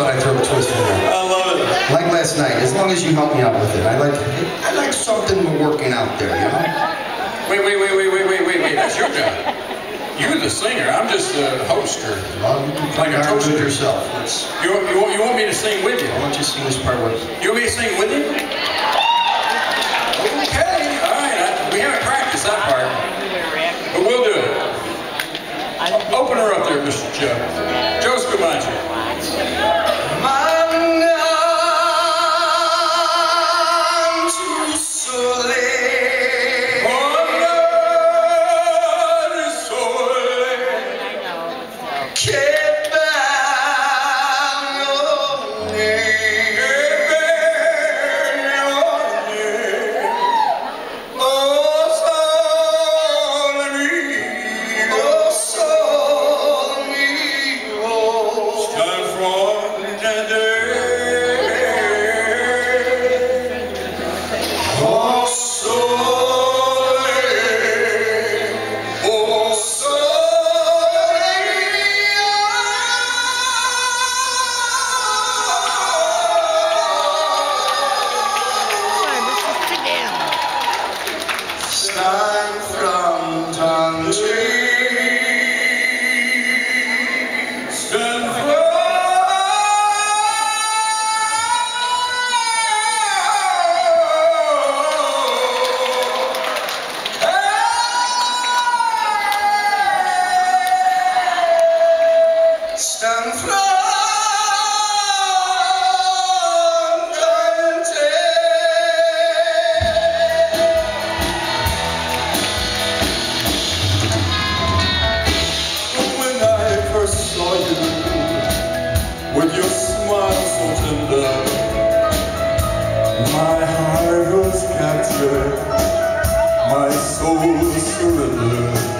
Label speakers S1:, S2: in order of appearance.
S1: thought I'd throw a twist in there.
S2: I love it.
S1: Like last night, as long as you help me out with it. I like I like something working out there, you know?
S2: Wait, wait, wait, wait, wait, wait, wait, wait. That's your job. You're the singer. I'm just the host. Or
S1: Well, you can
S2: Like
S1: play
S2: a
S1: hard
S2: toaster.
S1: with yourself. Let's,
S2: you, you, want, you want me to sing with you?
S1: I want you to sing this part with me.
S2: You want me to sing with you? Okay. All right. I, we haven't practiced that part, but we'll do it. Open her up there, Mr. Joe.
S1: Stein Tangier.
S2: Captured, my soul surrendered.